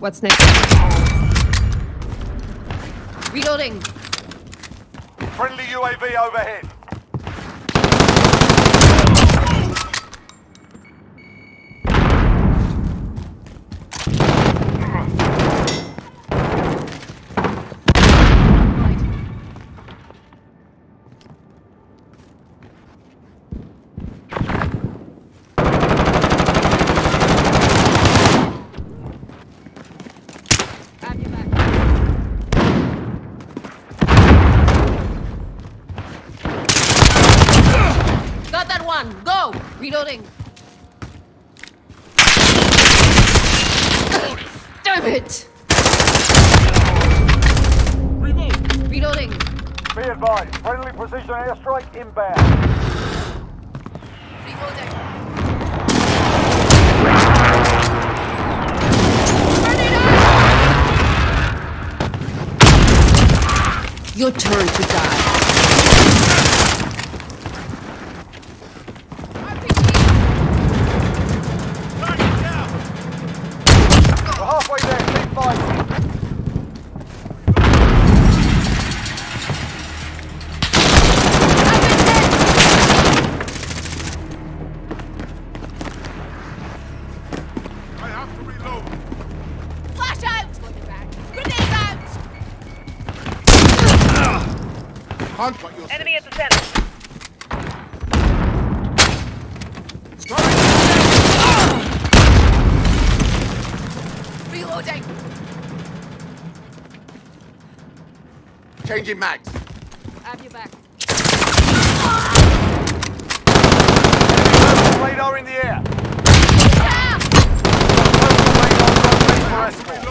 What's next? Reloading. Friendly UAV overhead. Have your back. Got that one. Go. Reloading. Damn it. Reloading. Be advised, friendly precision airstrike inbound. Reloading. Grenade out! Your turn to die. Hunt got your Enemy at the center. Reloading. Changing mags. Have your back. Radar in the air. Ah! Radar ready for escort.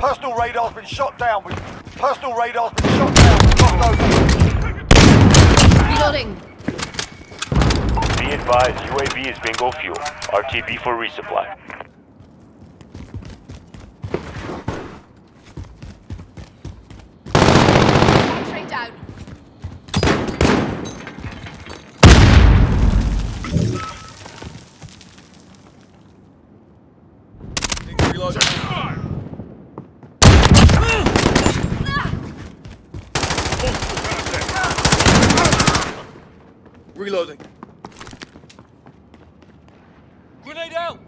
Personal radar's been shot down. With personal radar's been shot down. We've. Reloading. Be advised, UAV is bingo fuel. RTB for resupply. Straight down. Reloading. Grenade out!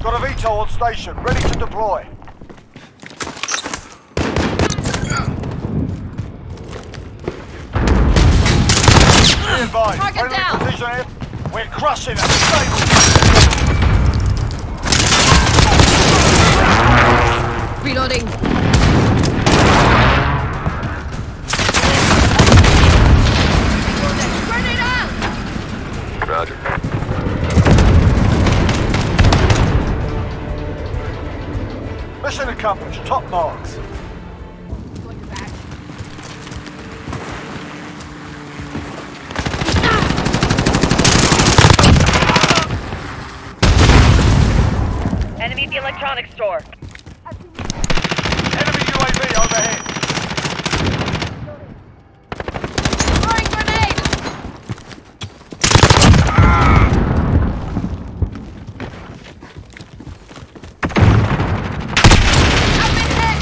Got a VTOL on station, ready to deploy. Be advised, Target friendly down. precision air. We're crushing them. Stable. Reloading. Accomplished. Top marks. Enemy the electronics store. Enemy UAV overhead. Throwing grenade! I've been hit!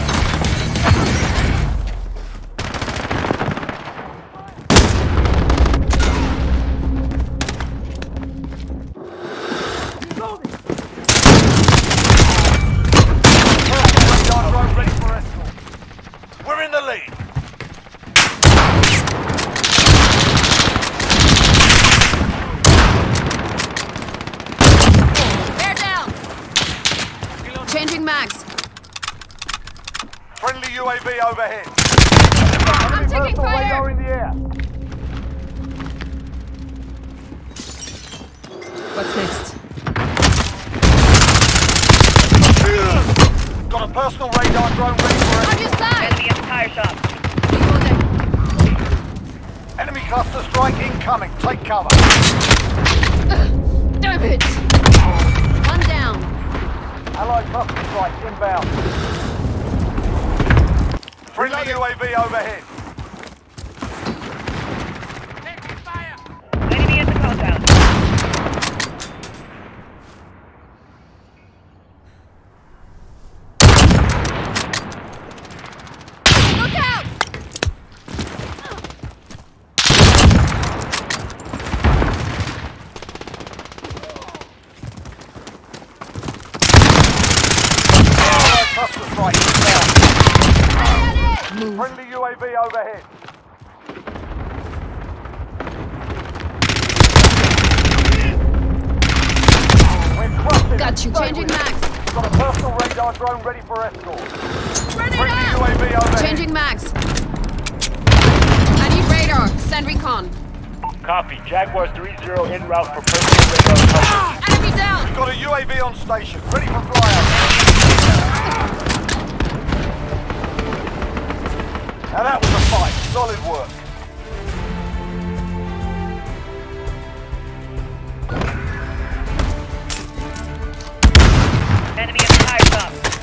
Radar drone ready for escort. We're in the lead. Bear down! Changing mags. Friendly UAV overhead. I'm taking fire! in the air. What's next? Got a personal radar drone ready for it. On your side! Enemy at the tire shop. Enemy cluster strike incoming. Take cover. Damn it! Allied cluster strike inbound. Friendly UAV overhead. strike down. Move. Friendly UAV overhead. Got you. Changing mags. Got a personal radar drone ready for escort. Ready Friendly now. UAV overhead. Changing mags. I need radar. Send recon. Copy. Jaguar 3-0 en route for personal radar coverage. Enemy down. Got a UAV on station, ready for flyout. Enemy in the high top.